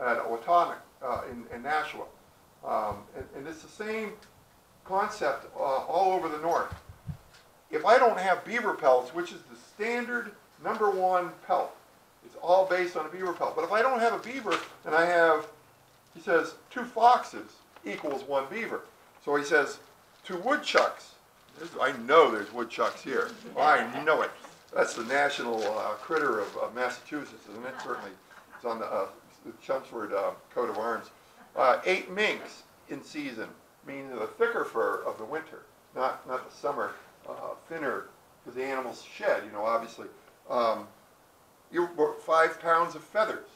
at Owatonna uh, in, in Nashua. Um, and, and it's the same concept uh, all over the north. If I don't have beaver pelts, which is the standard number one pelt, it's all based on a beaver pelt. But if I don't have a beaver and I have, he says, two foxes equals one beaver. So he says, two woodchucks. There's, I know there's woodchucks here. I know it. That's the national uh, critter of, of Massachusetts, isn't it? Certainly, it's on the, uh, the Chelmsford uh, coat of arms. Uh, eight minks in season, meaning the thicker fur of the winter, not not the summer uh, thinner, because the animals shed. You know, obviously. Um, you five pounds of feathers.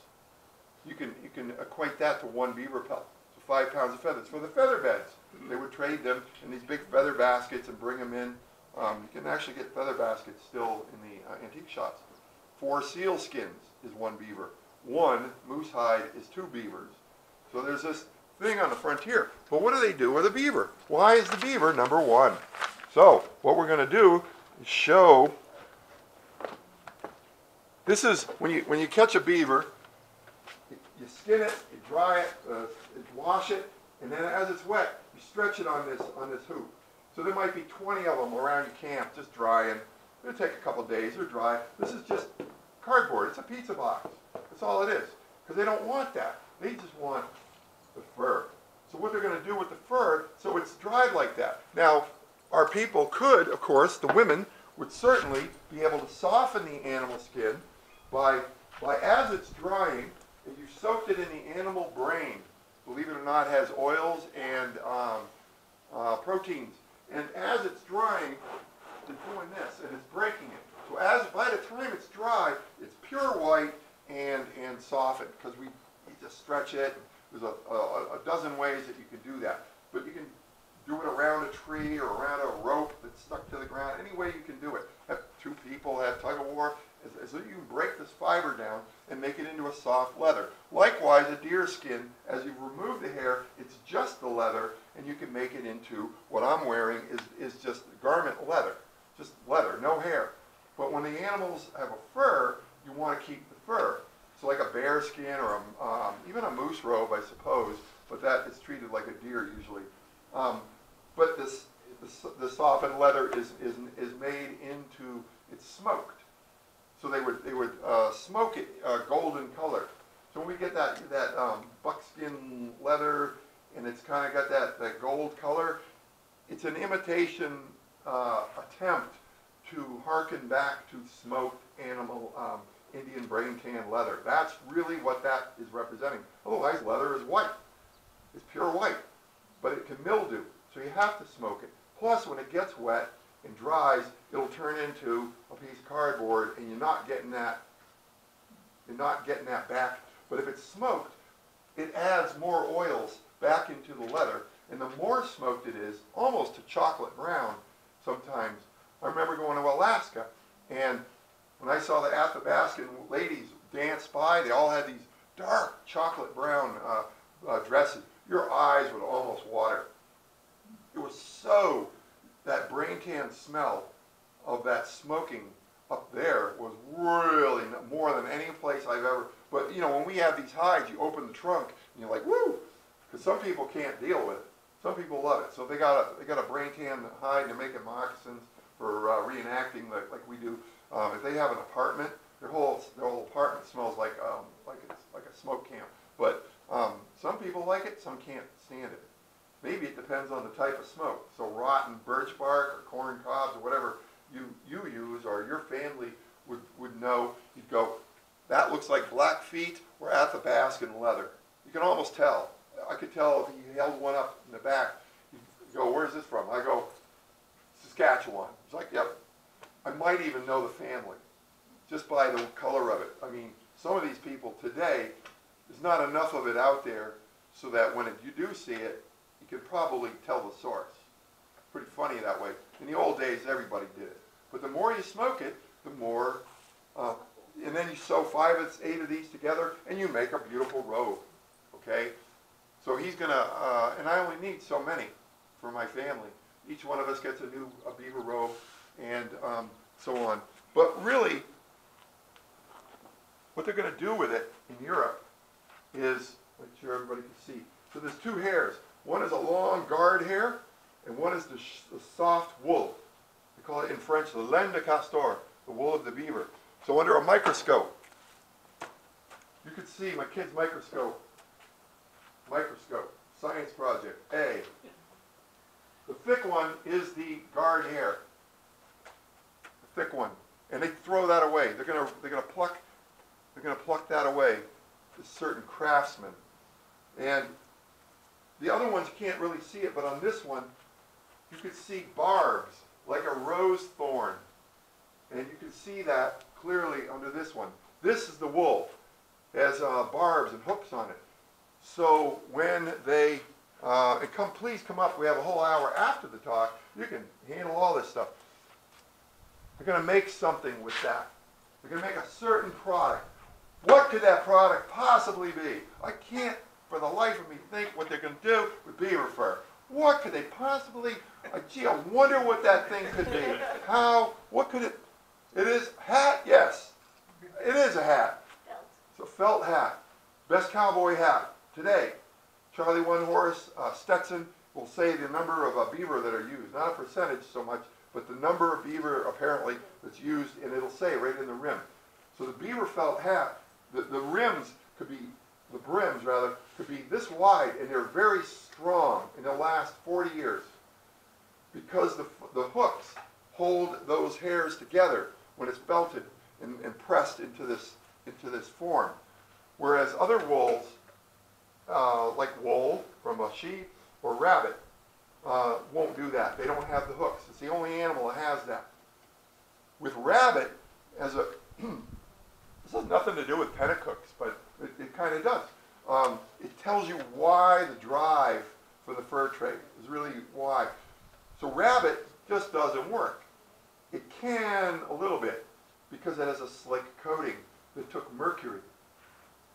You can you can equate that to one beaver pelt. So five pounds of feathers for the feather beds. They would trade them in these big feather baskets and bring them in. Um, you can actually get feather baskets still in the uh, antique shops. Four seal skins is one beaver. One moose hide is two beavers. So there's this thing on the frontier. But what do they do with a beaver? Why is the beaver number one? So what we're going to do is show. This is when you when you catch a beaver, you skin it, you dry it, uh, you wash it, and then as it's wet, you stretch it on this on this hoop. So there might be 20 of them around your camp just drying. It'll take a couple days. They're dry. This is just cardboard. It's a pizza box. That's all it is. Because they don't want that. They just want the fur. So what they're going to do with the fur, so it's dried like that. Now, our people could, of course, the women would certainly be able to soften the animal skin by, by as it's drying, if you soaked it in the animal brain, believe it or not, has oils and um, uh, proteins. And as it's drying, it's doing this, and it's breaking it. So as by the time it's dry, it's pure white and and softened because we, we just stretch it. There's a, a, a dozen ways that you can do that, but you can do it around a tree or around a rope that's stuck to the ground. Any way you can do it. Have two people have tug of war, so you can break this fiber down and make it into a soft leather. Likewise, a deer skin, as you remove the hair, it's just the leather, and you can make it into what I'm wearing is, is just garment leather, just leather, no hair. But when the animals have a fur, you want to keep fur. So like a bear skin or a, um, even a moose robe, I suppose, but that is treated like a deer usually. Um, but this, this, the softened leather is, is, is made into, it's smoked. So they would, they would uh, smoke it uh, golden color. So when we get that, that um, buckskin leather and it's kind of got that, that gold color, it's an imitation uh, attempt to harken back to smoked animal um, Indian brain tan leather. That's really what that is representing. Otherwise, leather is white. It's pure white, but it can mildew, so you have to smoke it. Plus, when it gets wet and dries, it'll turn into a piece of cardboard, and you're not getting that. You're not getting that back. But if it's smoked, it adds more oils back into the leather, and the more smoked it is, almost to chocolate brown sometimes. I remember going to Alaska, and when I saw the Athabascan ladies dance by, they all had these dark chocolate brown uh, uh, dresses. Your eyes would almost water. It was so, that brain tan smell of that smoking up there was really more than any place I've ever, but you know, when we have these hides, you open the trunk and you're like, woo, because some people can't deal with it. Some people love it. So they got a, they got a brain tan hide and they're making moccasins for uh, reenacting like, like we do. Um, if they have an apartment, their whole their whole apartment smells like um, like it's like a smoke camp. But um, some people like it, some can't stand it. Maybe it depends on the type of smoke. So rotten birch bark or corn cobs or whatever you you use or your family would would know. You'd go, that looks like Blackfeet or Athabascan leather. You can almost tell. I could tell if he held one up in the back. You go, where's this from? I go, Saskatchewan. It's like, yep. I might even know the family just by the color of it. I mean, some of these people today, there's not enough of it out there so that when you do see it, you can probably tell the source. Pretty funny that way. In the old days, everybody did it. But the more you smoke it, the more, uh, and then you sew five, eight of these together, and you make a beautiful robe. Okay? So he's gonna, uh, and I only need so many for my family. Each one of us gets a new a beaver robe, and um, so on. But really, what they're going to do with it in Europe is everybody can see. So there's two hairs. One is a long guard hair, and one is the, sh- the soft wool. They call it in French the laine de castor, the wool of the beaver. So under a microscope, you can see my kid's microscope. Microscope, science project, A. The thick one is the guard hair. Thick one. And they throw that away. They're gonna, they're gonna pluck, they're gonna pluck that away to certain craftsmen. And the other ones you can't really see it, but on this one, you could see barbs, like a rose thorn. And you can see that clearly under this one. This is the wool. It has uh, barbs and hooks on it. So when they, uh, and come, please come up, we have a whole hour after the talk, you can handle all this stuff. They're gonna make something with that. They're gonna make a certain product. What could that product possibly be? I can't, for the life of me, think what they're gonna do with beaver fur. What could they possibly, uh, gee, I wonder what that thing could be. How, what could it, it is, hat, yes. It is a hat. It's a felt hat. Best cowboy hat today. Charlie One Horse uh, Stetson will say the number of uh, beaver that are used, not a percentage so much, but the number of beaver apparently that's used, and it'll say right in the rim. So the beaver felt hat, the, the rims could be, the brims rather, could be this wide, and they're very strong, and they'll last 40 years. Because the, the hooks hold those hairs together when it's belted and, and pressed into this, into this form. Whereas other wools, uh, like wool from a sheep or rabbit, uh, won't do that. They don't have the hooks. It's the only animal that has that. With rabbit, as a this has nothing to do with Pennacooks, but it, it kind of does. Um, it tells you why the drive for the fur trade is really why. So rabbit just doesn't work. It can a little bit because it has a slick coating that took mercury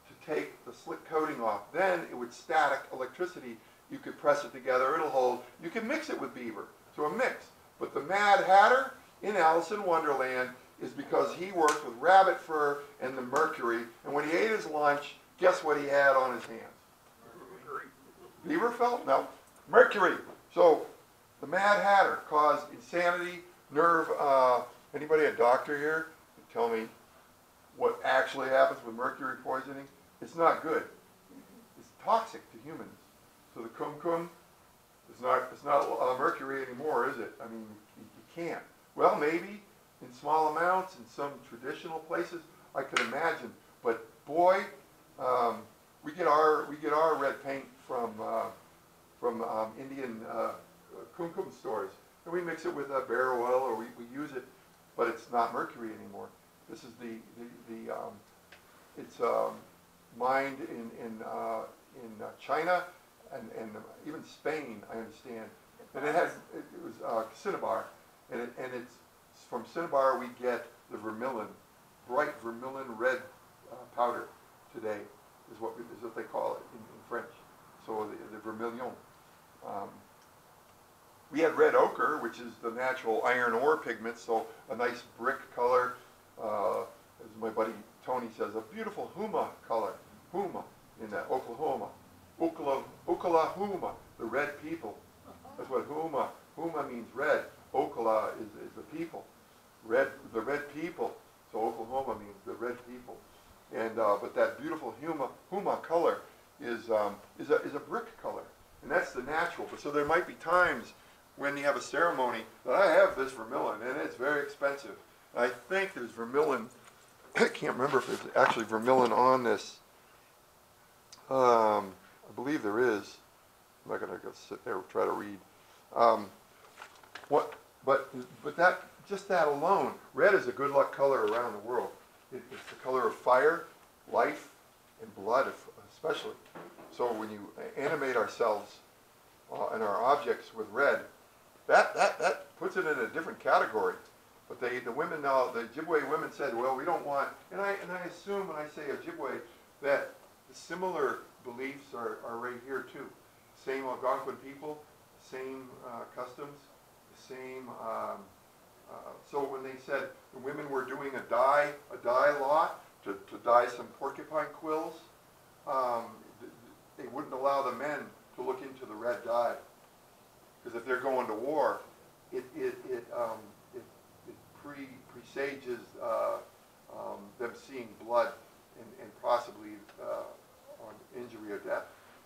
to take the slick coating off. Then it would static electricity. You could press it together, it'll hold. You can mix it with beaver, so a mix. But the Mad Hatter in Alice in Wonderland is because he worked with rabbit fur and the mercury, and when he ate his lunch, guess what he had on his hands? Beaver felt? No. Mercury. So the Mad Hatter caused insanity, nerve. Uh, anybody a doctor here? Tell me what actually happens with mercury poisoning. It's not good. It's toxic to humans. So the kumkum is not, it's not uh, mercury anymore, is it? I mean, you, you can't. Well, maybe in small amounts in some traditional places, I could imagine. But boy, um, we get our we get our red paint from uh, from um, Indian uh, kumkum stores, and we mix it with uh, bear oil, or we, we use it, but it's not mercury anymore. This is the the, the um, it's um, mined in in uh, in uh, China and and even Spain, I understand. And it has it, it was uh, cinnabar, and it, and it's from cinnabar we get the vermilion, bright vermilion red uh, powder today is what we, is what they call it in, in French. So the, the vermilion. Um, we had red ochre, which is the natural iron ore pigment, so a nice brick color. Uh, as my buddy Tony says, a beautiful huma color, huma in that Oklahoma. Okla, Oklahoma, the red people. That's what huma, huma means red. Okala is, is the people. Red, the red people. So Oklahoma means the red people. And, uh, but that beautiful huma, huma color is, um, is, a, is a brick color. And that's the natural. But so there might be times when you have a ceremony that I have this vermilion, and it's very expensive. I think there's vermilion, I can't remember if there's actually vermilion on this. Um, believe there is. I'm not going to go sit there and try to read. Um, what, but, but that, just that alone, red is a good luck color around the world. It, it's the color of fire, life, and blood, especially. So when you animate ourselves uh, and our objects with red, that, that, that puts it in a different category. But they, the women now, the Ojibwe women said, well, we don't want, and I, and I assume when I say Ojibwe that the similar beliefs are, are right here too. Same Algonquin people, same uh, customs, same, um, uh, so when they said the women were doing a dye, a dye lot to, to dye some porcupine quills, um, they wouldn't allow the men to look into the red dye. Because if they're going to war, it, it, it, um, it, it pre, presages, uh, um, them seeing blood and, and possibly, uh, injury or death.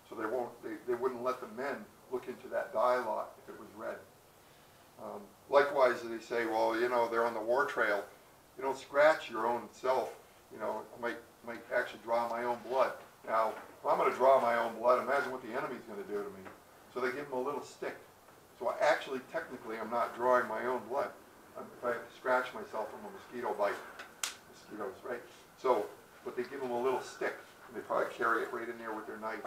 So they won't, they, they wouldn't let the men look into that lot if it was red. Um, likewise, they say, well, you know, they're on the war trail. You don't scratch your own self. You know, I might, might actually draw my own blood. Now, if I'm going to draw my own blood, imagine what the enemy's going to do to me. So they give them a little stick. So I actually, technically, I'm not drawing my own blood. Um, If I scratch myself from a mosquito bite, mosquitoes, right? So, but they give them a little stick, and they probably carry it right in there with their knife.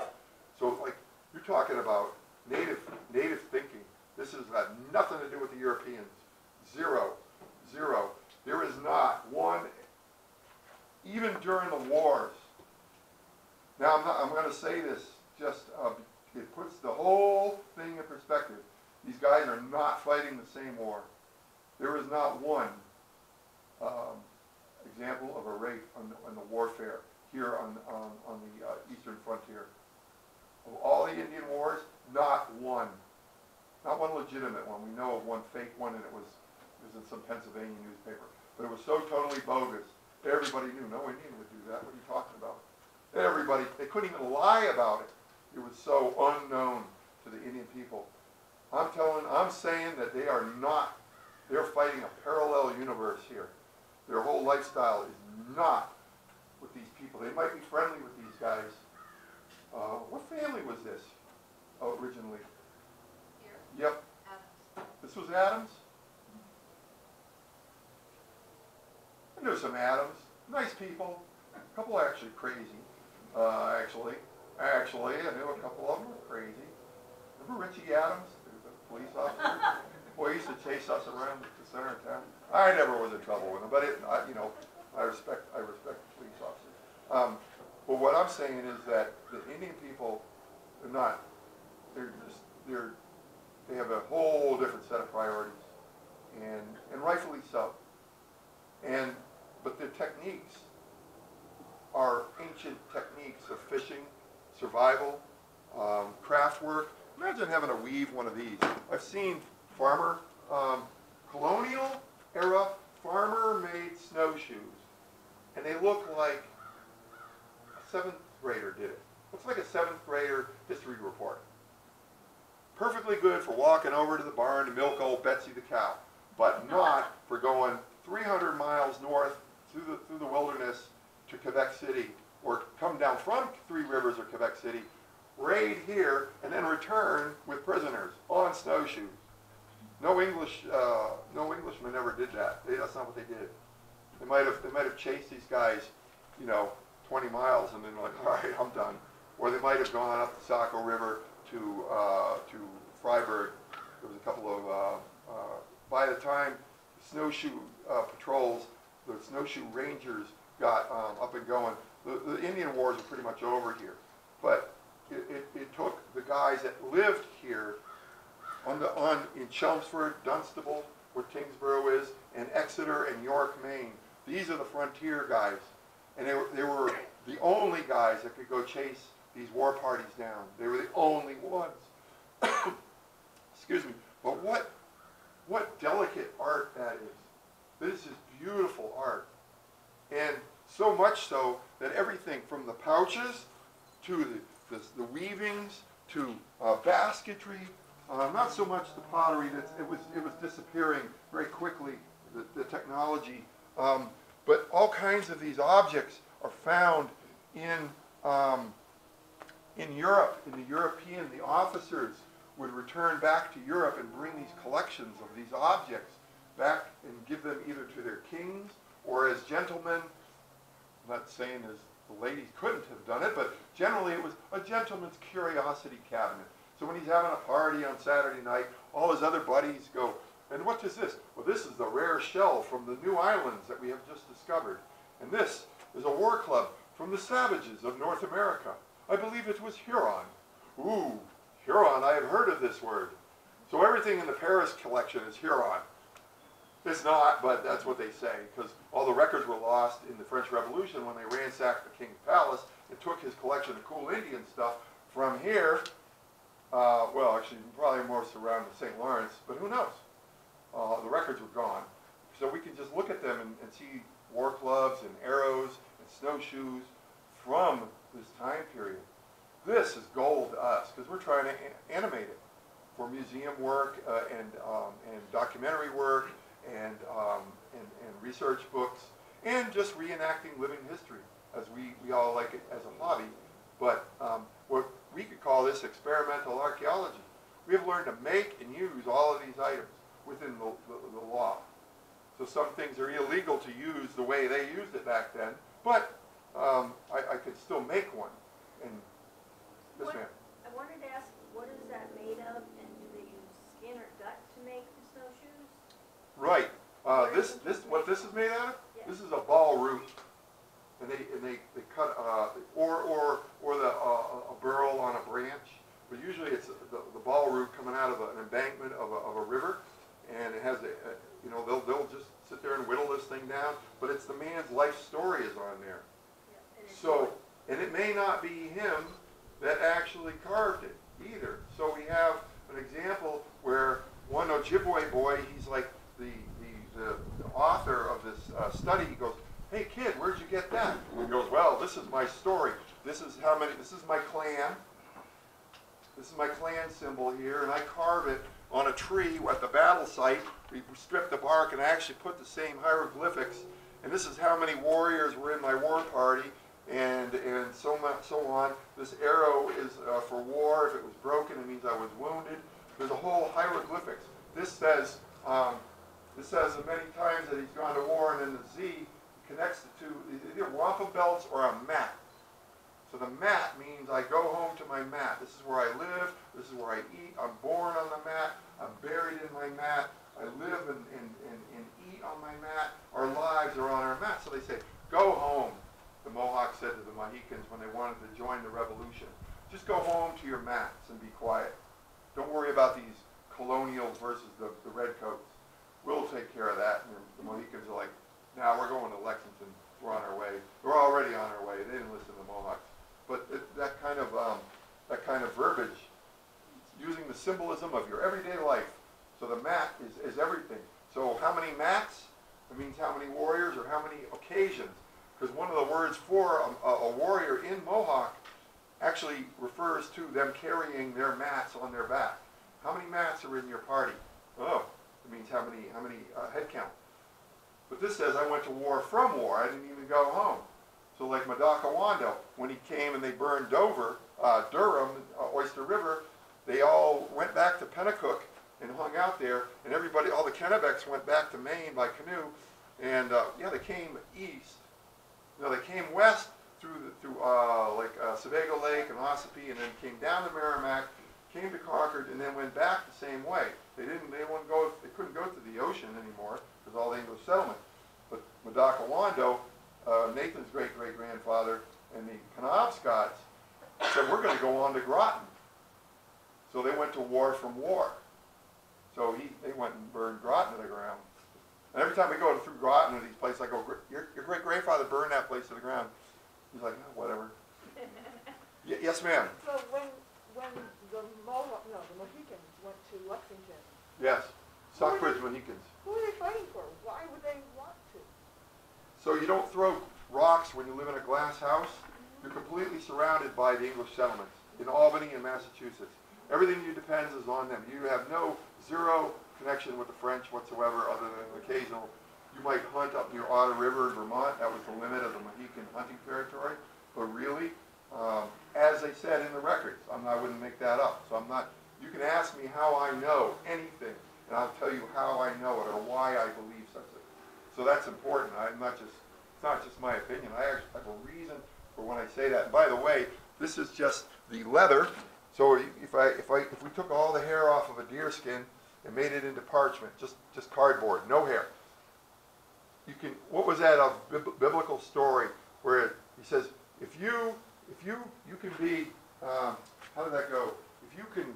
So, like, you're talking about native, native thinking. This has got nothing to do with the Europeans. Zero, zero. There is not one, even during the wars. Now, I'm not, I'm gonna say this, just, uh, it puts the whole thing in perspective. These guys are not fighting the same war. There is not one, um, example of a rape on the, on the warfare here on, on, on the, uh, eastern frontier. Of all the Indian wars, not one. Not one legitimate one. We know of one fake one and it was, it was in some Pennsylvania newspaper. But it was so totally bogus. Everybody knew, no Indian would do that. What are you talking about? Everybody, they couldn't even lie about it. It was so unknown to the Indian people. I'm telling, I'm saying that they are not, they're fighting a parallel universe here. Their whole lifestyle is not people. They might be friendly with these guys. Uh, what family was this originally? Here, Yep, Adams. this was Adams? I knew some Adams, nice people, a couple actually crazy, uh, actually. Actually, I knew a couple of them were crazy. Remember Richie Adams, the police officer? Boy, he used to chase us around the center of town. I never was in trouble with him, but it, I, you know, I respect, I respect the police officers. Um, but what I'm saying is that the Indian people, they're not, they're just, they're, they have a whole different set of priorities. And, and rightfully so. And, but their techniques are ancient techniques of fishing, survival, um, craft work. Imagine having to weave one of these. I've seen farmer, um, colonial era farmer-made snowshoes, and they look like seventh grader did it. Looks like a seventh grader history report. Perfectly good for walking over to the barn to milk old Betsy the cow, but not for going 300 miles north through the, through the wilderness to Quebec City, or come down from Three Rivers or Quebec City, raid here, and then return with prisoners on snowshoes. No English, uh, no Englishman ever did that. They, that's not what they did. They might have, they might have chased these guys, you know, 20 miles and then like, all right, I'm done. Or they might have gone up the Saco River to, uh, to Fryeburg. There was a couple of, uh, uh, by the time the snowshoe uh, patrols, the snowshoe rangers got um, up and going, the, the Indian wars are pretty much over here. But it, it, it took the guys that lived here on the, on, in Chelmsford, Dunstable, where Tyngsboro is, and Exeter and York, Maine. These are the frontier guys. And they were, they were the only guys that could go chase these war parties down. They were the only ones. Excuse me. But what, what delicate art that is. This is beautiful art. And so much so that everything from the pouches to the, the, the weavings to uh, basketry, uh, not so much the pottery, that it, was, it was disappearing very quickly, the, the technology. Um, but all kinds of these objects are found in, um, in Europe, in the European, the officers would return back to Europe and bring these collections of these objects back and give them either to their kings or as gentlemen. I'm not saying as the ladies couldn't have done it, but generally it was a gentleman's curiosity cabinet. So when he's having a party on Saturday night, all his other buddies go, and what is this? Well, this is the rare shell from the new islands that we have just discovered. And this is a war club from the savages of North America. I believe it was Huron. Ooh, Huron, I have heard of this word. So everything in the Paris collection is Huron. It's not, but that's what they say, because all the records were lost in the French Revolution when they ransacked the king's palace and took his collection of cool Indian stuff from here, uh, well, actually, probably more surround the St. Lawrence, but who knows? Uh, the records were gone. So we can just look at them and, and see war clubs and arrows and snowshoes from this time period. This is gold to us because we're trying to animate it for museum work uh, and, um, and documentary work and, um, and, and research books and just reenacting living history as we, we all like it as a hobby. But um, what we could call this experimental archaeology. We have learned to make and use all of these items within the, the, the law. So some things are illegal to use the way they used it back then, but um, I, I could still make one. And yes, ma'am. I wanted to ask, what is that made of, and do they use skin or gut to make the snowshoes? Right. Uh, this is this what this is made out of? Yeah. This is a ball root, and they and they, they cut uh, or or or the uh, a burl on a branch. But usually it's the, the ball root coming out of an embankment of a, of a river, and it has a, a you know they'll they'll just sit there and whittle this thing down. But it's the man's life story is on there. Yeah, and it's So, and it may not be him that actually carved it either. So we have an example where one Ojibwe boy, he's like the, the, the, the author of this uh, study, he goes, hey kid, where'd you get that? And he goes, well, this is my story. This is how many, this is my clan. This is my clan symbol here, and I carve it on a tree at the battle site. We strip the bark and I actually put the same hieroglyphics. And this is how many warriors were in my war party, and and so much, so on. This arrow is uh, for war. If it was broken, it means I was wounded. There's a whole hieroglyphics. This says um, this says that many times that he's gone to war, and then the Z connects the two, either wampum belts or a mat. So the mat means I go home to my mat. This is where I live. This is where I eat. I'm born on the mat. I'm buried in my mat. I live and, and, and, and eat on my mat. Our lives are on our mat. So they say, go home, the Mohawks said to the Mohicans when they wanted to join the revolution. Just go home to your mats and be quiet. Don't worry about these colonials versus the, the redcoats. We'll take care of that. And the Mohicans are like, now we're going to Lexington. We're on our way. We're already on our way. They didn't listen to the Mohawks. But it, that kind of um, that kind of verbiage, using the symbolism of your everyday life. So the mat is, is everything. So how many mats? It means how many warriors or how many occasions. Because one of the words for a, a, warrior in Mohawk actually refers to them carrying their mats on their back. How many mats are in your party? Oh, it means how many how many uh, head count. But this says I went to war from war. I didn't even go home. So like Madockawando, when he came and they burned Dover, uh, Durham, uh, Oyster River, they all went back to Pennacook and hung out there, and everybody, all the Kennebecks went back to Maine by canoe, and uh, yeah, they came east. No, they came west through the, through uh, like uh, Sebago Lake and Ossipee, and then came down to Merrimack, came to Concord, and then went back the same way. They didn't, they wouldn't go, they couldn't go to the ocean anymore because all the English settlement. But Madockawando, uh, Nathan's great great grandfather, and the Penobscots said, "We're going to go on to Groton." So they went to war from war. So he, they went and burned Groton to the ground. And every time we go through Groton or these places, I go, "Your, your great grandfather burned that place to the ground." He's like, oh, "Whatever." Y- yes, ma'am. So when, when the Mohawk, no, the Mohicans went to Lexington, Yes. Stockbridge Mohicans. who are they fighting for? Why would they want to? So you don't throw rocks when you live in a glass house. You're completely surrounded by the English settlements in Albany and Massachusetts. Everything you depends is on them. You have no zero connection with the French whatsoever, other than occasional. You might hunt up near Otter River in Vermont. That was the limit of the Mohican hunting territory. But really, um, as they said in the records, I'm I wouldn't make that up. So I'm not. You can ask me how I know anything, and I'll tell you how I know it or why I believe such a so that's important. I'm not just, it's not just my opinion. I actually have a reason for when I say that. And by the way, this is just the leather. So if I, if I, if we took all the hair off of a deer skin and made it into parchment, just, just cardboard, no hair. You can, what was that, a biblical story where he says, if you, if you, you can be, um, how did that go? If you can,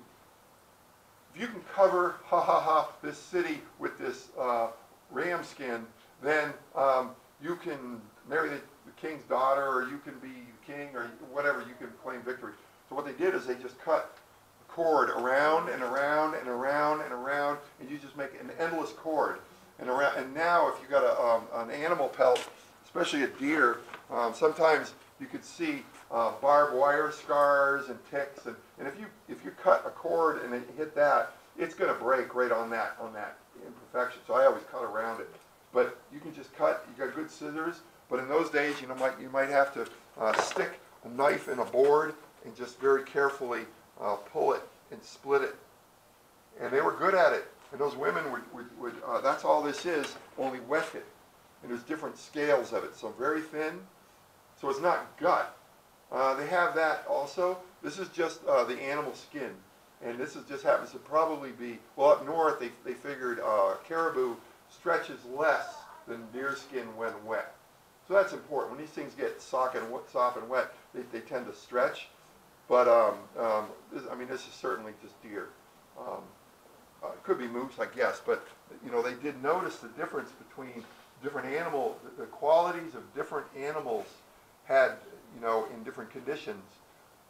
if you can cover, ha ha ha, this city with this, uh, ram skin, then um, you can marry the, the king's daughter, or you can be king, or whatever. You can claim victory. So what they did is they just cut a cord around and around and around and around, and you just make an endless cord. And around, and now if you've got a, um, an animal pelt, especially a deer, um, sometimes you could see uh, barbed wire scars and ticks, and, and if you if you cut a cord and it hit that, it's going to break right on that on that imperfection. So I always cut around it. But you can just cut. You got good scissors. But in those days, you know, might you might have to uh, stick a knife in a board and just very carefully uh, pull it and split it. And they were good at it. And those women would, would, would uh, that's all this is, only wet it. And there's different scales of it. So very thin. So it's not gut. Uh, they have that also. This is just uh, the animal skin. And this is just happens to probably be, well, up north they, they figured uh, caribou stretches less than deer skin when wet. So that's important. When these things get soft and wet, soft and wet, they, they tend to stretch. But um, um, this, I mean, this is certainly just deer. Um, uh, it could be moose, I guess, but you know they did notice the difference between different animal, the, the qualities of different animals had, you know, in different conditions.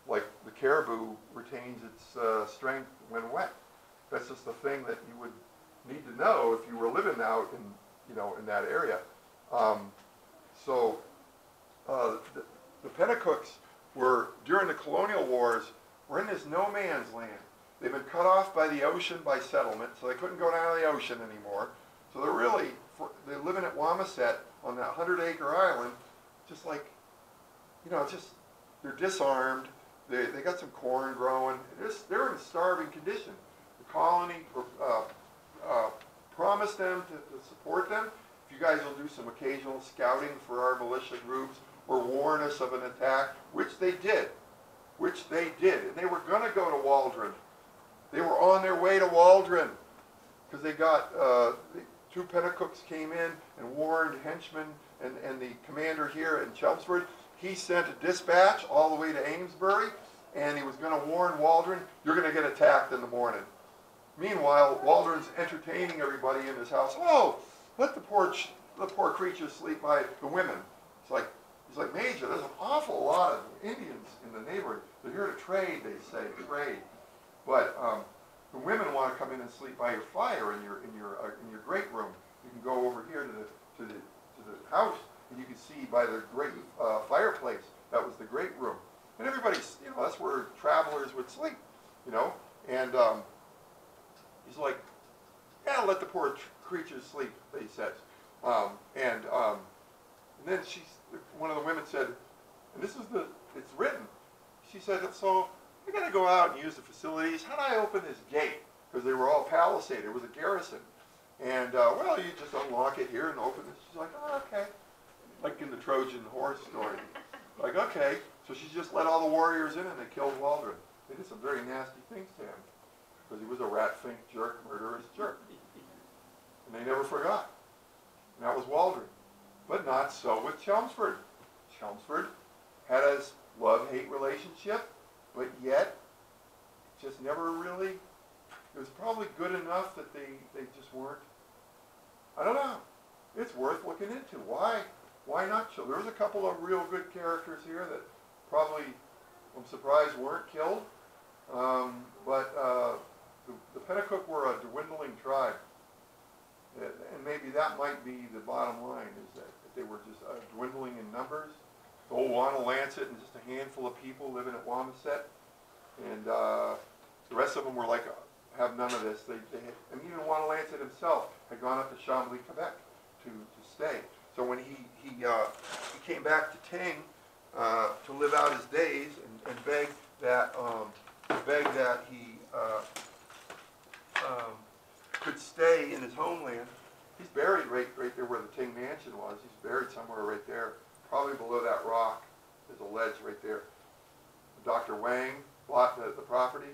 Like the caribou retains its uh, strength when wet. That's just the thing that you would need to know if you were living out in, you know, in that area. Um, so uh, the, the were during the colonial wars were in this no man's land. They've been cut off by the ocean by settlement, so they couldn't go down to the ocean anymore. So they're really they're living at Wamesit on that hundred acre island, just like you know, just they're disarmed. They, they got some corn growing. They're, they're in starving condition. The colony uh, uh, promised them to, to support them. If you guys will do some occasional scouting for our militia groups or warn us of an attack, which they did, which they did, and they were going to go to Waldron. They were on their way to Waldron because they got uh, two Pennacooks came in and warned Hinchman and, and the commander here in Chelmsford. He sent a dispatch all the way to Amesbury, and he was going to warn Waldron, you're going to get attacked in the morning. Meanwhile, Waldron's entertaining everybody in his house. Oh, let the poor, the poor creatures sleep by the women. It's like, Major, there's an awful lot of Indians in the neighborhood. They're here to trade, they say, trade. But um, the women want to come in and sleep by your fire in your in your uh, in your great room. You can go over here to the to the to the house, and you can see by the great uh, fireplace that was the great room. And everybody's, you know, that's where travelers would sleep, you know. And um, he's like, yeah, let the poor creatures sleep, he says. Um, and um, and then she's one of the women said, and this is the it's written. She said, so I got to go out and use the facilities. How do I open this gate? Because they were all palisaded. It was a garrison. And, uh, well, you just unlock it here and open it. She's like, oh, okay. Like in the Trojan horse story. Like, okay. So she just let all the warriors in and they killed Waldron. They did some very nasty things to him. Because he was a rat-fink jerk, murderous jerk. And they never forgot. And that was Waldron. But not so with Chelmsford. Chelmsford had a love-hate relationship but yet just never really it was probably good enough that they, they just weren't I don't know. It's worth looking into. Why why not kill? There's a couple of real good characters here that probably I'm surprised weren't killed. Um, but uh, the, the were a dwindling tribe. And maybe that might be the bottom line is that, that they were just uh, dwindling in numbers old Wanalancet and just a handful of people living at Wamesit. And uh, the rest of them were like, have none of this. They, they had, and even Wanalancet himself had gone up to Chambly, Quebec to, to stay. So when he, he, uh, he came back to Tyng uh, to live out his days and, and beg that, um, beg that he uh, um, could stay in his homeland, he's buried right, right there where the Tyng Mansion was. He's buried somewhere right there probably below that rock, there's a ledge right there. Dr. Wang bought the, the property,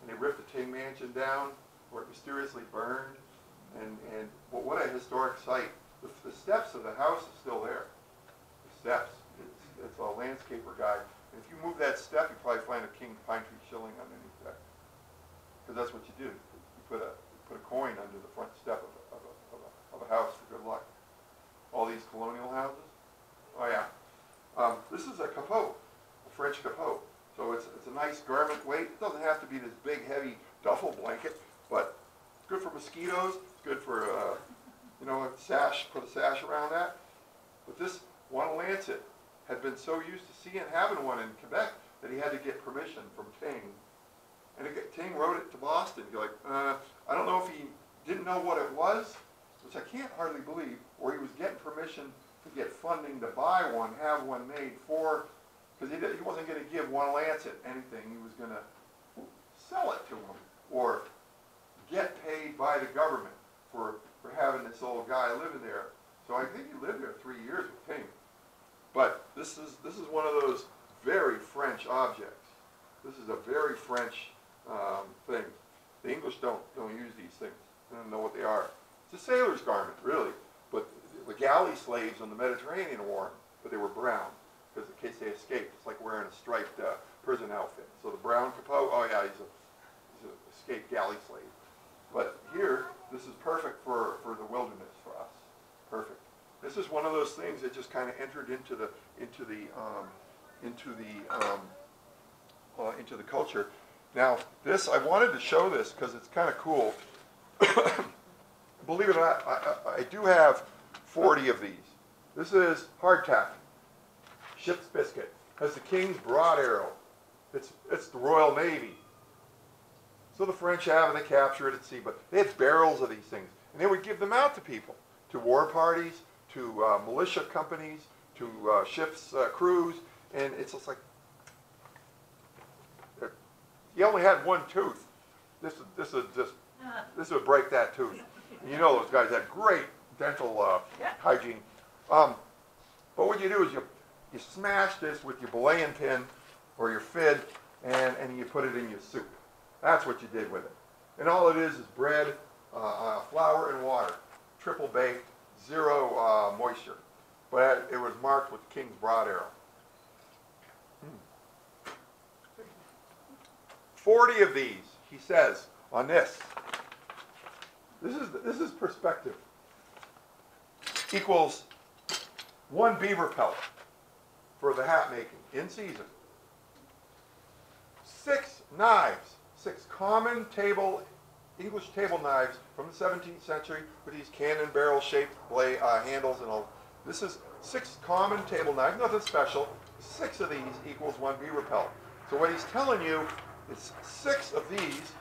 and they ripped the Tyng Mansion down, where it mysteriously burned, and, and well, what a historic site. The, the steps of the house is still there. The steps. It's, it's a landscaper. And if you move that step, you probably find a king pine tree shilling underneath there. Because that's what you do. You put a, you put a coin under the front step of a, of a, of a, of a house for good luck. All these colonial houses, Oh, yeah. Um, this is a capote, a French capote. So it's, it's a nice garment weight. It doesn't have to be this big, heavy duffel blanket, but good for mosquitoes. It's good for, uh, you know, a sash, put a sash around that. But this Wanalancet had been so used to seeing, having one in Quebec that he had to get permission from Tyng. And it, Tyng wrote it to Boston. You're like, uh, I don't know if he didn't know what it was, which I can't hardly believe, or he was getting permission to get funding to buy one, have one made for, because he, he wasn't gonna give Wanalancet anything, he was gonna sell it to him, or get paid by the government for, for having this old guy living there. So I think he lived there three years with Tyng. But this is, this is one of those very French objects. This is a very French, um, thing. The English don't, don't use these things, they don't know what they are. It's a sailor's garment, really, the galley slaves on the Mediterranean wore but they were brown, because in case they escaped, it's like wearing a striped, uh, prison outfit. So the brown capote, oh yeah, he's he's a escaped galley slave. But here, this is perfect for, for the wilderness for us, perfect. This is one of those things that just kind of entered into the, into the, um, into the, um, uh, into the culture. Now, this, I wanted to show this because it's kind of cool. Believe it or not, I, I, I do have forty of these. This is hardtack, ship's biscuit. Has the King's broad arrow. It's, it's the Royal Navy. So the French have, and they capture it at sea, but they had barrels of these things. And they would give them out to people, to war parties, to uh, militia companies, to uh, ships' uh, crews, and it's just like, he only had one tooth. This, this would just, this would break that tooth. You know those guys had great dental uh, Yeah. hygiene. Um, but what you do is you, you smash this with your belaying pin or your fid, and, and you put it in your soup. That's what you did with it. And all it is is bread, uh, uh, flour, and water. Triple baked, zero uh, moisture. But it was marked with King's Broad Arrow. Hmm. 40 of these, he says, on this. This is, this is perspective. Equals one beaver pelt for the hat making in season. Six knives, six common table, English table knives from the 17th century with these cannon barrel shaped blade, uh, handles and all. This is six common table knives, nothing special. Six of these equals one beaver pelt. So what he's telling you is six of these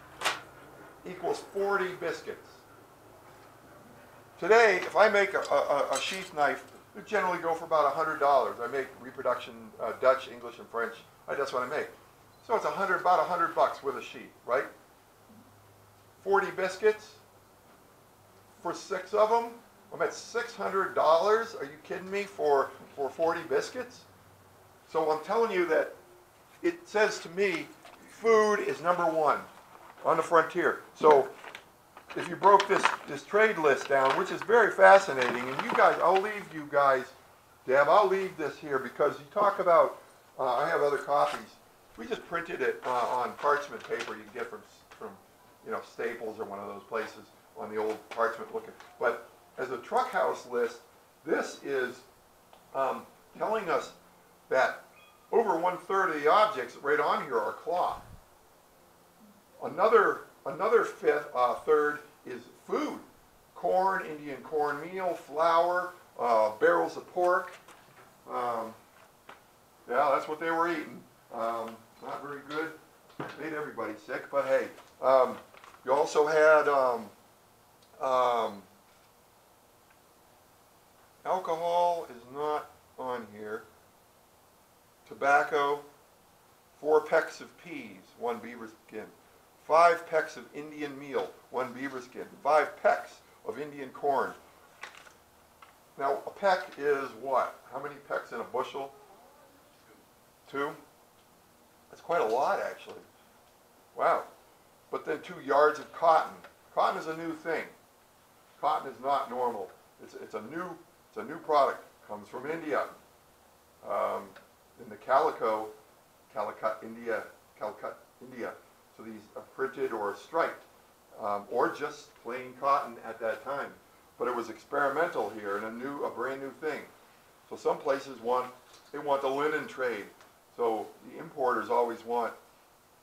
equals 40 biscuits. Today, if I make a, a, a sheath knife, it generally go for about $100. I make reproduction uh, Dutch, English, and French. I, that's what I make. So it's a hundred, about a hundred bucks with a sheath, right? Forty biscuits for six of them. I'm at six hundred dollars. Are you kidding me for for forty biscuits? So I'm telling you that it says to me, food is number one on the frontier. So if you broke this this trade list down, which is very fascinating, and you guys, I'll leave you guys, Deb, I'll leave this here because you talk about. Uh, I have other copies. We just printed it uh, on parchment paper you can get from from you know Staples or one of those places on the old parchment looking. But as a truck house list, this is um, telling us that over one third of the objects right on here are cloth. Another another fifth uh, third is food: corn, Indian cornmeal, flour, uh, barrels of pork. Um, yeah, that's what they were eating. Um, not very good. Made everybody sick, but hey. Um, you also had um, um, alcohol is not on here. Tobacco, four pecks of peas, one beaver skin. Five pecks of Indian meal, one beaver skin. Five pecks of Indian corn. Now, a peck is what? How many pecks in a bushel? Two? That's quite a lot, actually. Wow. But then two yards of cotton. Cotton is a new thing. Cotton is not normal. It's, it's a new it's a new product. Comes from India. Um, in the calico, Calicut, India, Calicut, India. So these are printed or striped, um, or just plain cotton at that time. But it was experimental here and a new, a brand new thing. So some places want they want the linen trade. So the importers always want,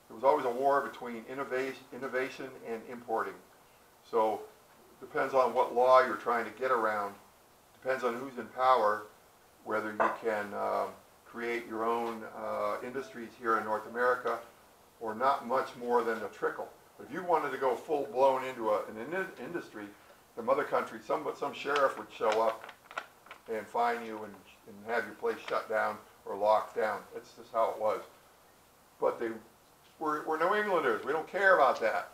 there was always a war between innovation, innovation and importing. So depends on what law you're trying to get around, depends on who's in power, whether you can um, create your own uh, industries here in North America or not much more than a trickle. If you wanted to go full blown into a, an in- industry, the mother country, some, some sheriff would show up and fine you and, and have your place shut down or locked down. That's just how it was. But they, we're, we're New Englanders. We don't care about that.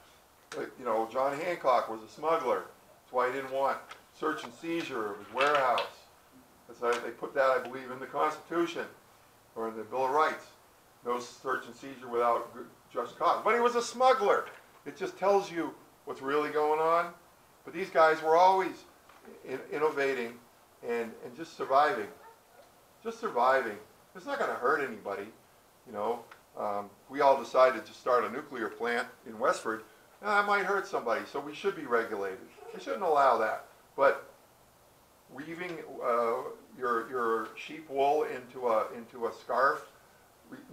Like, you know, John Hancock was a smuggler. That's why he didn't want search and seizure of his warehouse. That's why they put that, I believe, in the Constitution or in the Bill of Rights. No search and seizure without just cause. But he was a smuggler. It just tells you what's really going on. But these guys were always in, innovating and, and just surviving. Just surviving. It's not going to hurt anybody, you know. Um, we all decided to start a nuclear plant in Westford. Now, that might hurt somebody, so we should be regulated. We shouldn't allow that. But weaving uh, your your sheep wool into a into a scarf,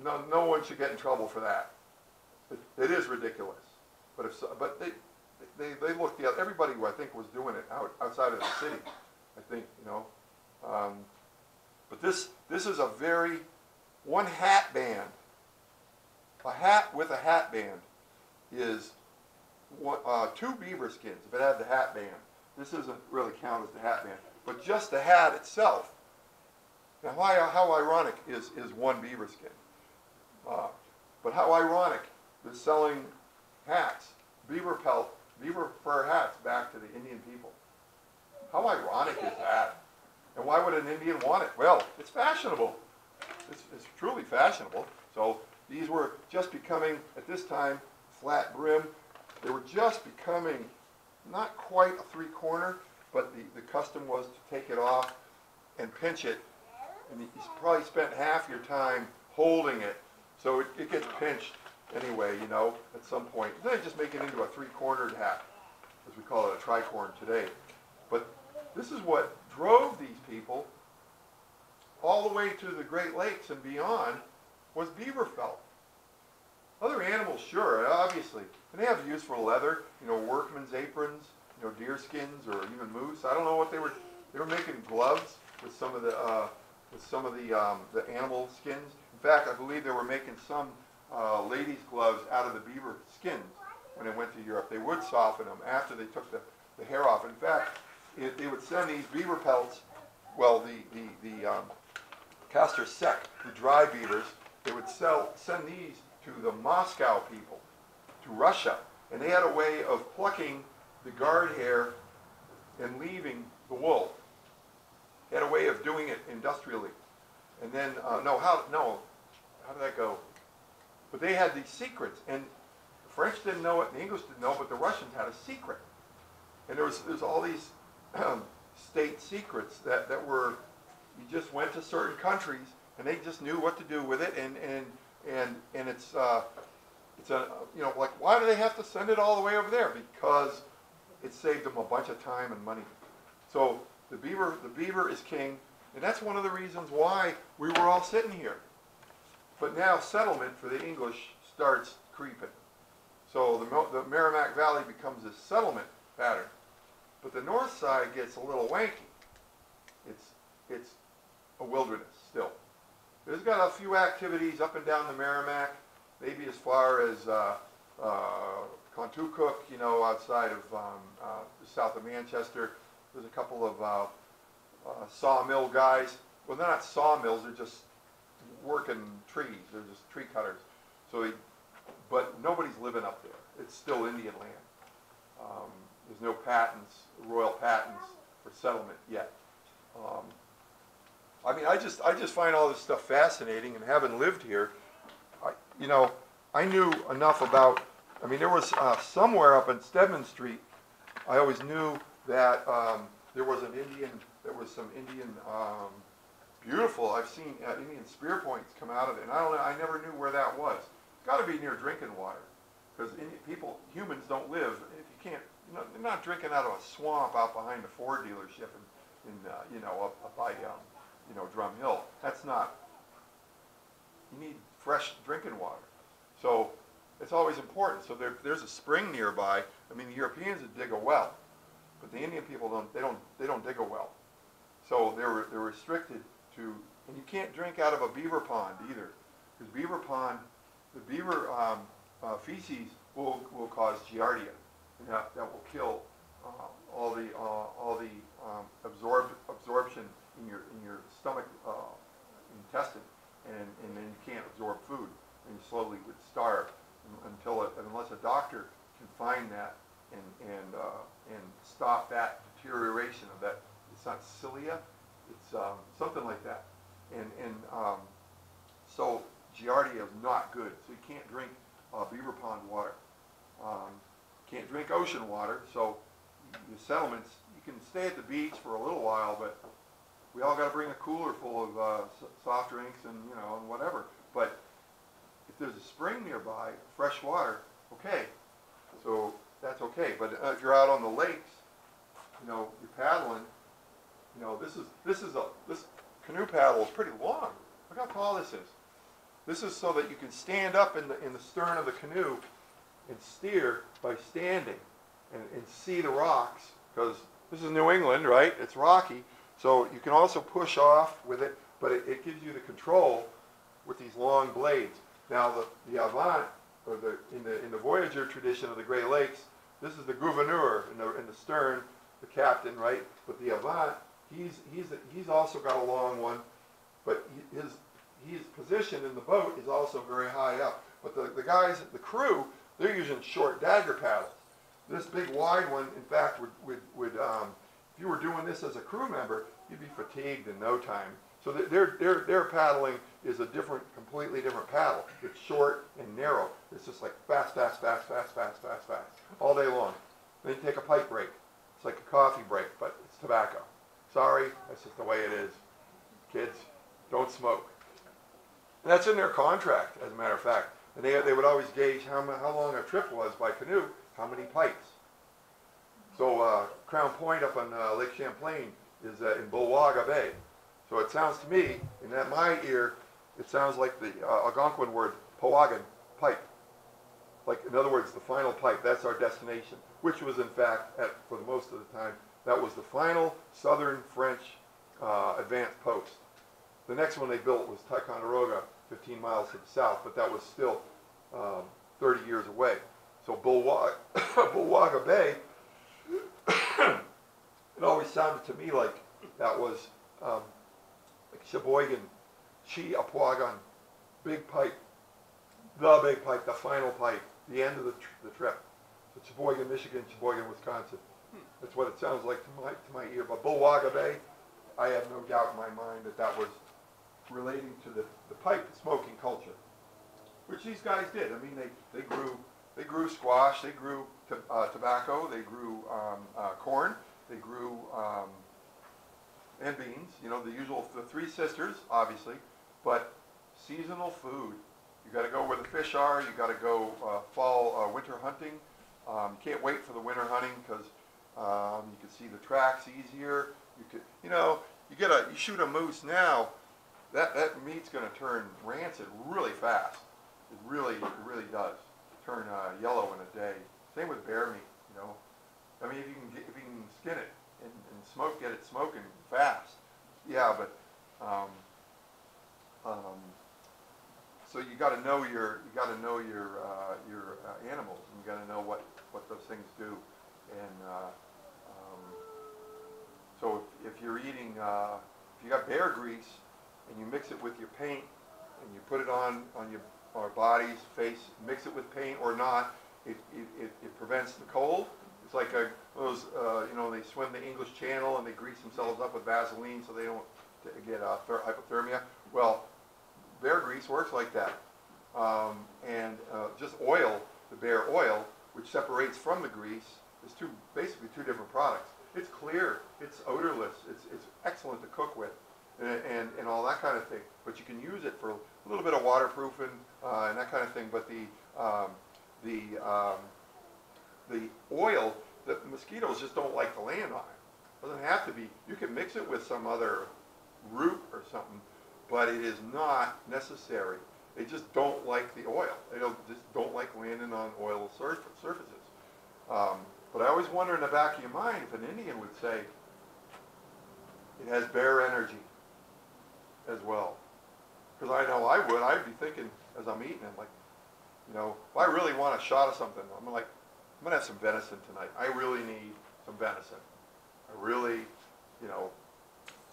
no no one should get in trouble for that. It, it is ridiculous. But if so, but they they they looked the other, everybody who I think was doing it out outside of the city. I think you know. Um, but this this is a very one hat band. A hat with a hat band is one, uh, two beaver skins. If it had the hat band, this doesn't really count as the hat band, but just the hat itself. Now, why, how ironic is is one beaver skin? Uh, but how ironic is selling hats, beaver pelt, beaver fur hats back to the Indian people. How ironic is that? And why would an Indian want it? Well, it's fashionable. It's, it's truly fashionable. So these were just becoming, at this time, flat brim. They were just becoming not quite a three corner, but the, the custom was to take it off and pinch it. And you probably spent half your time holding it, so it, it gets pinched anyway, you know, at some point. Then they just make it into a three-cornered hat, as we call it, a tricorn today. But this is what drove these people all the way to the Great Lakes and beyond was beaver felt. Other animals, sure, obviously, and they have use for leather, you know, workman's aprons, you know, deer skins or even moose. I don't know what they were. They were making gloves with some of the uh, with some of the um, the animal skins. In fact, I believe they were making some uh, ladies' gloves out of the beaver skins when they went to Europe. They would soften them after they took the, the hair off. In fact, it, they would send these beaver pelts. Well, the the the um, castor sec, the dry beavers, they would sell send these to the Moscow people, to Russia, and they had a way of plucking the guard hair and leaving the wool. They had a way of doing it industrially. And then, uh, no, how, no, how did that go? But they had these secrets, and the French didn't know it, and the English didn't know, but the Russians had a secret. And there was, there's all these um, state secrets that, that were, you just went to certain countries, and they just knew what to do with it, and, and, and, and it's, uh, it's a, you know, like, why do they have to send it all the way over there? Because it saved them a bunch of time and money. So the beaver, the beaver is king, and that's one of the reasons why we were all sitting here. But now settlement for the English starts creeping. So the, the Merrimack Valley becomes a settlement pattern. But the north side gets a little wanky. It's, it's a wilderness still. There's got a few activities up and down the Merrimack, maybe as far as uh, uh, Contoocook, you know, outside of um, uh, south of Manchester. There's a couple of uh, uh, sawmill guys. Well, they're not sawmills; they're just working trees. They're just tree cutters. So, they, but nobody's living up there. It's still Indian land. Um, there's no patents, royal patents for settlement yet. Um, I mean, I just I just find all this stuff fascinating, and having lived here, I, you know, I knew enough about. I mean, there was uh, somewhere up in Stedman Street. I always knew that um, there was an Indian. There was some Indian. Beautiful. I've seen uh, Indian spear points come out of it, and I don't know. I never knew where that was. It's got to be near drinking water, because people, humans, don't live if you can't. You know, they're not drinking out of a swamp out behind a Ford dealership in, in uh, you know, up, up by um, you know, Drum Hill. That's not, you need fresh drinking water. So it's always important. So there, there's a spring nearby. I mean, the Europeans would dig a well, but the Indian people don't. They don't. They don't dig a well. So they're they're restricted to, and you can't drink out of a beaver pond either, because beaver pond, the beaver um, uh, feces will will cause giardia, and that, that will kill uh, all the uh, all the um, absorbed absorption in your in your stomach uh, intestine, and and then you can't absorb food, and you slowly would starve until it, unless a doctor can find that and and uh, and stop that deterioration of that. It's not cilia, um, something like that, and and um, so giardia is not good. So you can't drink uh, beaver pond water. Um, can't drink ocean water. So the settlements, you can stay at the beach for a little while, but we all got to bring a cooler full of uh, soft drinks and you know and whatever. But if there's a spring nearby, fresh water, okay. So that's okay. But uh, if you're out on the lakes, you know, you're paddling. You know, this is this is a this canoe paddle is pretty long. Look how tall this is. This is so that you can stand up in the in the stern of the canoe and steer by standing and, and see the rocks because this is New England, right? It's rocky, so you can also push off with it, but it, it gives you the control with these long blades. Now the the Avant or the in the in the voyageur tradition of the Great Lakes, this is the gouverneur in the in the stern, the captain, right? But the Avant, he's he's he's also got a long one, but his his position in the boat is also very high up. But the, the guys, the crew, they're using short dagger paddles. This big wide one, in fact, would, would, would um, if you were doing this as a crew member, you'd be fatigued in no time. So their, their, their paddling is a different, completely different paddle. It's short and narrow. It's just like fast, fast, fast, fast, fast, fast, fast, all day long. Then you take a pipe break. It's like a coffee break, but it's tobacco. Sorry, that's just the way it is. Kids, don't smoke. And that's in their contract, as a matter of fact. And they, they would always gauge how, how long a trip was by canoe, how many pipes. So uh, Crown Point up on uh, Lake Champlain is uh, in Bulwagga Bay. So it sounds to me, in that my ear, it sounds like the uh, Algonquin word Powaggan, pipe. Like, in other words, the final pipe, that's our destination, which was in fact, at, for the most of the time, that was the final southern French uh, advanced post. The next one they built was Ticonderoga, 15 miles to the south, but that was still um, 30 years away. So Bulwagga, Bay, it always sounded to me like that was um, like Sheboygan, Chi Apwagan, big pipe, the big pipe, the final pipe, the end of the, tr- the trip. So Cheboygan, Michigan, Sheboygan, Wisconsin. That's what it sounds like to my, to my ear. But Bulwagga Bay, I have no doubt in my mind that that was relating to the, the pipe smoking culture, which these guys did. I mean, they, they grew they grew squash, they grew uh, tobacco, they grew um, uh, corn, they grew um, and beans. You know, the usual the three sisters, obviously, but seasonal food. You got to go where the fish are. You got to go uh, fall uh, winter hunting. Um, can't wait for the winter hunting because um, you can see the tracks easier. You could, you know, you get a you shoot a moose now that that meat's going to turn rancid really fast. It really, it really does turn uh, yellow in a day. Same with bear meat. You know, I mean, if you can get, if you can skin it and, and smoke, get it smoking fast. Yeah, but um, um, so you got to know your you got to know your uh, your uh, animals, and you got to know what what those things do, and uh, um, so if, if you're eating uh, if you got bear grease and you mix it with your paint and you put it on on your our bodies, face, mix it with paint or not, it, it, it, it prevents the cold. It's like a, those, uh, you know, they swim the English Channel and they grease themselves up with Vaseline so they don't get uh, ther- hypothermia. Well, bear grease works like that. Um, and uh, just oil, the bear oil, which separates from the grease, is two, basically two different products. It's clear, it's odorless, it's, it's excellent to cook with and, and, and all that kind of thing. But you can use it for a little bit of waterproofing uh, and that kind of thing. But the um, the um, the oil, the mosquitoes just don't like to land on it. Doesn't have to be. You can mix it with some other root or something, but it is not necessary. They just don't like the oil. They don't, just don't like landing on oil surf- surfaces. Um, but I always wonder in the back of your mind if an Indian would say, it has bear energy as well. Because I know I would. I'd be thinking as I'm eating it, like, you know, if I really want a shot of something, I'm like, I'm gonna have some venison tonight. I really need some venison. I really, you know,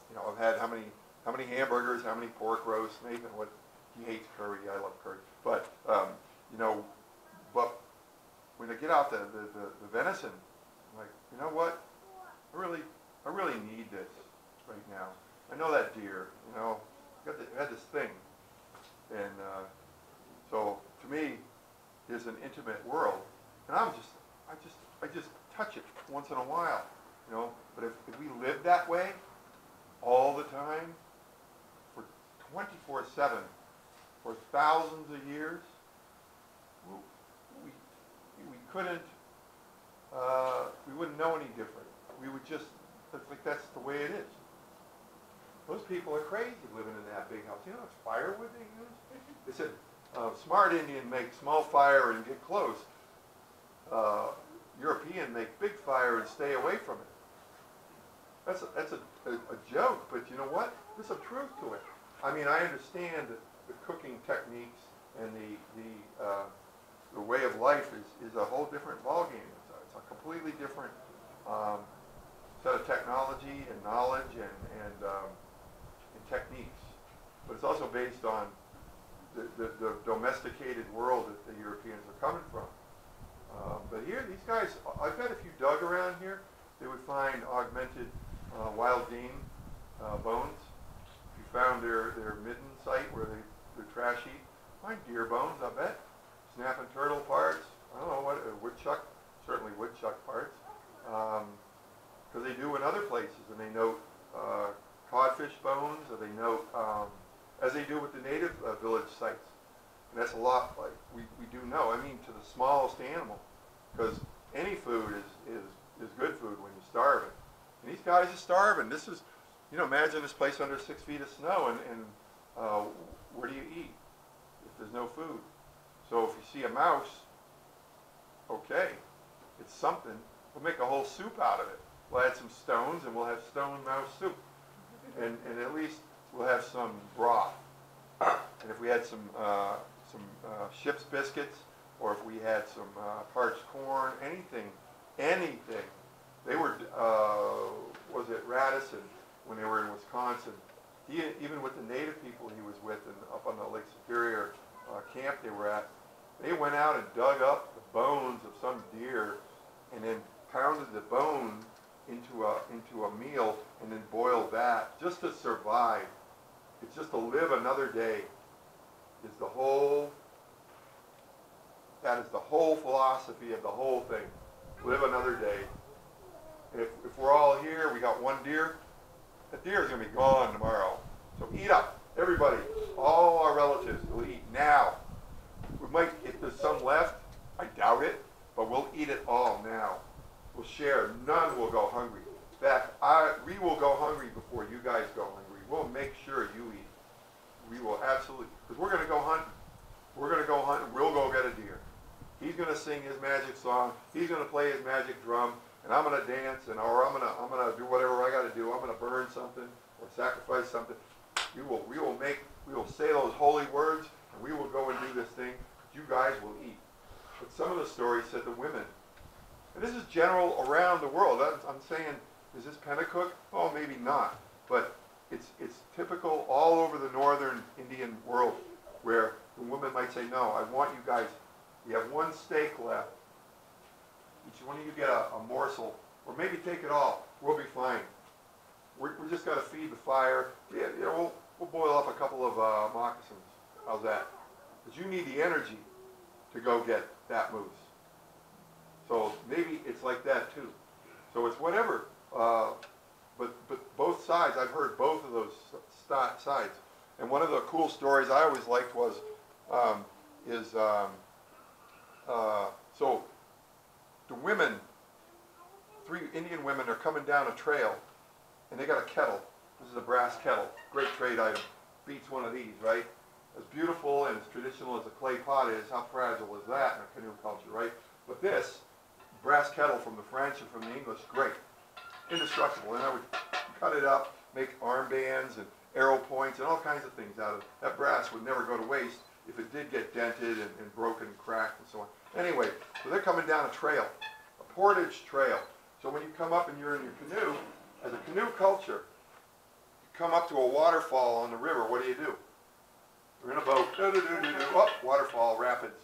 you know, I've had how many, how many hamburgers, how many pork roasts, Nathan, what, he hates curry, I love curry. But, um, you know, but when I get out the, the, the, the venison, I'm like, you know what? I really, I really need this right now. I know that deer, you know, got the, had this thing. And, uh, so to me, it's an intimate world. And I'm just, I just, I just touch it once in a while, you know. But if, if we live that way all the time, for 24/7, for thousands of years, couldn't, uh, we wouldn't know any different. We would just, it's like that's the way it is. Those people are crazy living in that big house. You know how much firewood they use? They said, uh, smart Indian make small fire and get close. Uh, European make big fire and stay away from it. That's a, that's a, a, a joke, but you know what? There's some truth to it. I mean, I understand the cooking techniques and the, the, uh, the way of life is, is a whole different ballgame. It's a, it's a completely different um, set of technology and knowledge and, and, um, and techniques. But it's also based on the, the, the domesticated world that the Europeans are coming from. Um, but here, these guys, I bet if you dug around here, they would find augmented uh, wild game uh, bones. If you found their, their midden site where they, their trash eat, find deer bones, I bet. Snapping turtle parts, I don't know what, uh, woodchuck, certainly woodchuck parts. Because they do in other places, and they note uh, codfish bones, or they note, um, as they do with the native uh, village sites. And that's a lot like we, we do know. I mean, to the smallest animal, because any food is, is, is good food when you're starving. And these guys are starving. This is, you know, imagine this place under six feet of snow, and, and uh, where do you eat if there's no food? So if you see a mouse, okay, it's something. We'll make a whole soup out of it. We'll add some stones, and we'll have stone mouse soup. And, and at least we'll have some broth. And if we had some, uh, some uh, ship's biscuits, or if we had some uh, parched corn, anything, anything. They were, uh, was it Radisson, when they were in Wisconsin, he, even with the native people he was with and up on the Lake Superior uh, camp they were at, they went out and dug up the bones of some deer and then pounded the bone into a, into a meal and then boiled that just to survive. It's just to live another day is the whole, that is the whole philosophy of the whole thing. Live another day. If, if we're all here, we got one deer, that deer is going to be gone tomorrow. So eat up, everybody, all our relatives will eat now. Some left, I doubt it, but we'll eat it all now. We'll share. None will go hungry. In I, we will go hungry before you guys go hungry. We'll make sure you eat. We will absolutely, because we're going to go hunting. We're going to go hunting. We'll go get a deer. He's going to sing his magic song. He's going to play his magic drum, and I'm going to dance, and or I'm going to I'm going to do whatever I got to do. I'm going to burn something or sacrifice something. We will we will make we will say those holy words, and we will go and do this thing. You guys will eat. But some of the stories said the women, and this is general around the world. I'm, saying, is this Pennacook? Oh, maybe not. But it's it's typical all over the northern Indian world, where the woman might say, "No, I want you guys. You have one steak left. Each one of you get a, a morsel, or maybe take it all. We'll be fine. We're, we just got to feed the fire. Yeah, you know, we'll, we'll boil up a couple of uh, moccasins. How's that? But you need the energy to go get that moose. So maybe it's like that too. So it's whatever. Uh, but but both sides, I've heard both of those sides. And one of the cool stories I always liked was um, is um, uh, so the women, three Indian women are coming down a trail, and they got a kettle. This is a brass kettle, great trade item. Beats one of these, right? It's beautiful and as traditional as a clay pot is, how fragile is that in a canoe culture, right? But this brass kettle from the French and from the English, great, indestructible. And I would cut it up, make armbands and arrow points and all kinds of things out of it. That brass would never go to waste if it did get dented and, and broken and cracked and so on. Anyway, so they're coming down a trail, a portage trail. So when you come up and you're in your canoe, as a canoe culture, you come up to a waterfall on the river, what do you do? We're in a boat, do-do-do-do-do, oh, waterfall, rapids.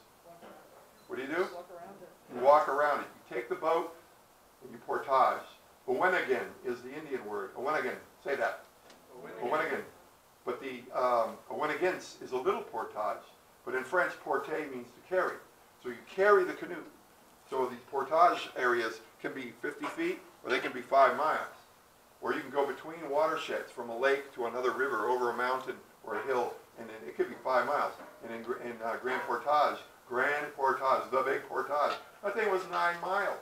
What do you do? Walk around it. You walk around it. You take the boat and you portage. Owenigan is the Indian word. Owenigan, say that. Owenigan. But the um, Owenigans is a little portage. But in French, porter means to carry. So you carry the canoe. So these portage areas can be 50 feet or they can be five miles. Or you can go between watersheds from a lake to another river over a mountain or a hill and then it could be five miles. And in, in uh, Grand Portage, Grand Portage, the big Portage, that thing was nine miles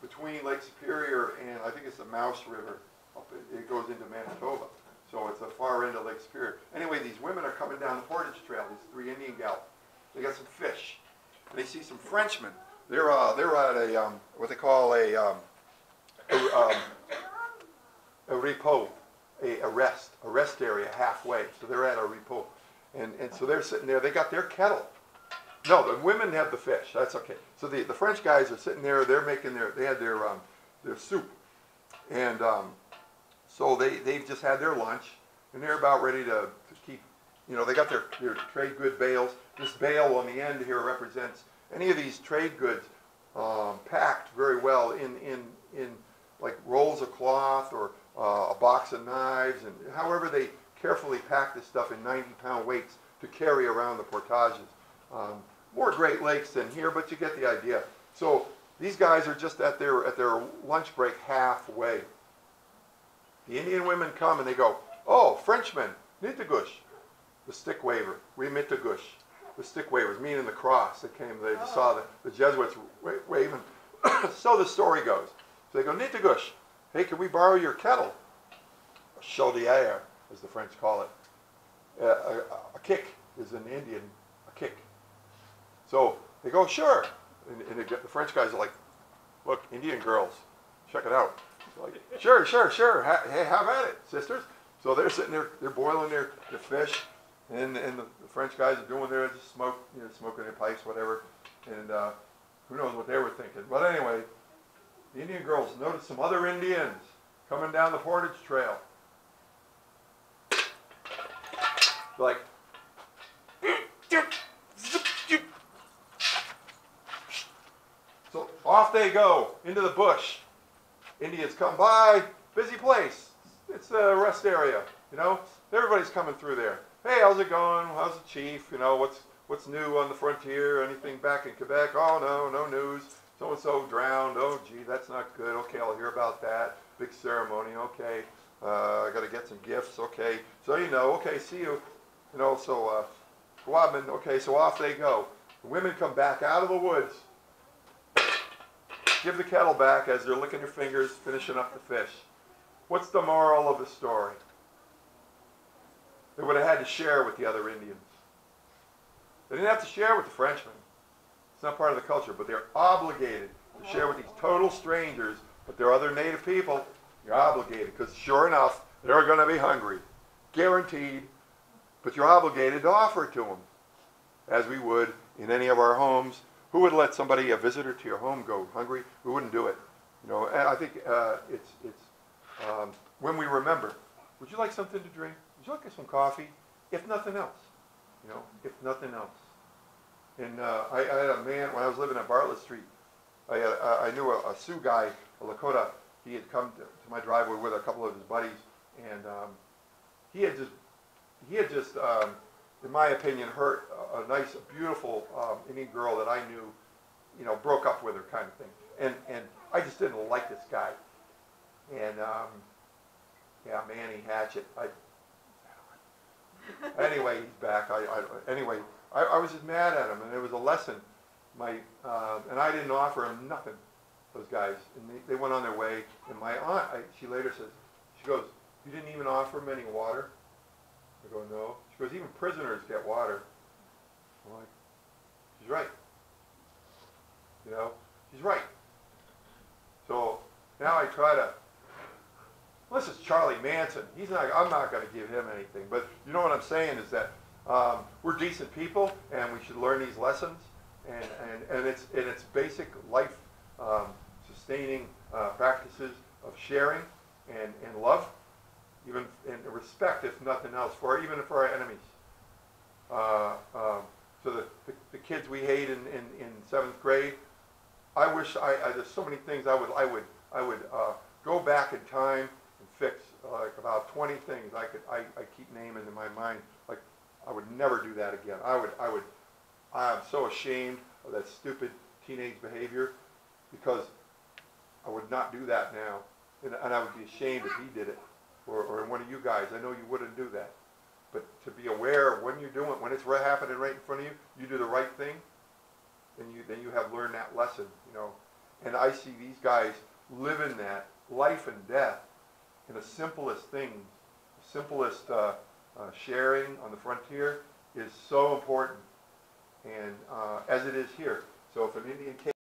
between Lake Superior and I think it's the Mouse River. It, it goes into Manitoba, so it's a far end of Lake Superior. Anyway, these women are coming down the Portage Trail. These three Indian gals. They got some fish. They see some Frenchmen. They're uh, they're at a um, what they call a um, a, um, a repos, a, a rest, a rest area halfway. So they're at a repos, and and so they're sitting there. They got their kettle. No, the women have the fish. That's okay. So the, the French guys are sitting there. They're making their they had their um, their soup, and um, so they they've just had their lunch, and they're about ready to, to keep. You know, they got their, their trade good bales. This bale on the end here represents any of these trade goods um, packed very well in in in like rolls of cloth or uh, a box of knives, and however they carefully pack this stuff in 90 pound weights to carry around the portages. Um, more Great Lakes than here, but you get the idea. So these guys are just at their at their lunch break halfway. The Indian women come and they go, "Oh, Frenchman, nitagush," the stick waver, remitagush, the stick wavers, meaning the cross that came. They just saw the, the Jesuits waving. so the story goes. So they go, nitagush, hey, can we borrow your kettle? A chaudière, as the French call it. Uh, a, a kick is an Indian, a kick. So they go, sure. And, and get, the French guys are like, look, Indian girls, check it out. Like, sure, sure, sure. Ha, hey, have at it, sisters. So they're sitting there, they're boiling their, their fish, and, and the, the French guys are doing their just smoke, you know, smoking their pipes, whatever. And uh, who knows what they were thinking. But anyway, the Indian girls noticed some other Indians coming down the Portage Trail. Like, so off they go into the bush. Indians come by, busy place. It's a rest area, you know. Everybody's coming through there. Hey, how's it going? How's the chief? You know, what's what's new on the frontier? Anything back in Quebec? Oh no, no news. So and so drowned. Oh gee, that's not good. Okay, I'll hear about that. Big ceremony. Okay, uh, I got to get some gifts. Okay, so you know. Okay, see you. You know, so uh. Okay, so off they go. The women come back out of the woods. Give the kettle back as they're licking their fingers, finishing up the fish. What's the moral of the story? They would have had to share with the other Indians. They didn't have to share with the Frenchmen. Not part of the culture, but they're obligated to share with these total strangers, but they're other native people. You're obligated because sure enough, they're going to be hungry. Guaranteed. But you're obligated to offer it to them, as we would in any of our homes. Who would let somebody, a visitor to your home, go hungry? We wouldn't do it. You know, and I think uh, it's it's um, when we remember. Would you like something to drink? Would you like some coffee? If nothing else, you know, if nothing else. And uh, I, I had a man when I was living at Bartlett Street. I had, I knew a, a Sioux guy, a Lakota. He had come to, to my driveway with a couple of his buddies, and um, he had just he had just, um, in my opinion, hurt a, a nice, beautiful um, Indian girl that I knew, you know, broke up with her kind of thing. And and I just didn't like this guy. And um, yeah, Manny Hatchet. I anyway, he's back. I, I anyway, I, I was just mad at him, and it was a lesson. My uh, and I didn't offer him nothing. Those guys, and they, they went on their way. And my aunt, I, she later says, she goes, "You didn't even offer him any water." I go, "No." She goes, even prisoners get water. I'm like, she's right. You know, she's right. So now I try to, unless it's Charlie Manson, he's not, I'm not gonna give him anything. But you know what I'm saying is that, um, we're decent people and we should learn these lessons. And, and, and it's, it's basic life, um, sustaining, uh, practices of sharing and, and love, even, and respect if nothing else, for, even for our enemies. Uh, um, so the, the, the kids we hate in, in, in seventh grade, I wish I, I, there's so many things I would, I would, I would, uh, go back in time and fix, like about twenty things I could, I, I keep naming in my mind, I would never do that again. I would, I would, I'm so ashamed of that stupid teenage behavior, because I would not do that now. And, and I would be ashamed if he did it, or, or one of you guys, I know you wouldn't do that. But to be aware of when you're doing, when it's right happening right in front of you, you do the right thing, then you, then you have learned that lesson, you know. And I see these guys living that life and death in the simplest things, simplest, uh, uh, sharing on the frontier is so important. And, uh, as it is here. So if an Indian came